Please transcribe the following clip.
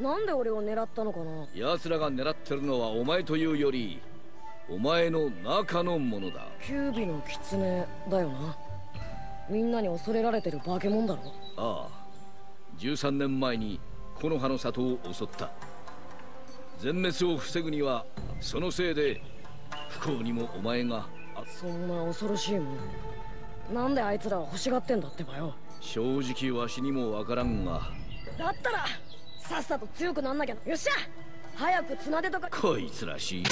なんで俺を狙ったのかな？奴らが狙ってるのはお前というよりお前の中のものだ。キュービの狐だよな。みんなに恐れられてる化け物だろ。ああ。13年前に木の葉の里を襲った。全滅を防ぐにはそのせいで不幸にもお前が。そんな恐ろしいもん。なんであいつら欲しがってんだってばよ。正直わしにもわからんが。だったらさっさと強くなんなきゃよっしゃ。早く綱手とか。こいつらしい。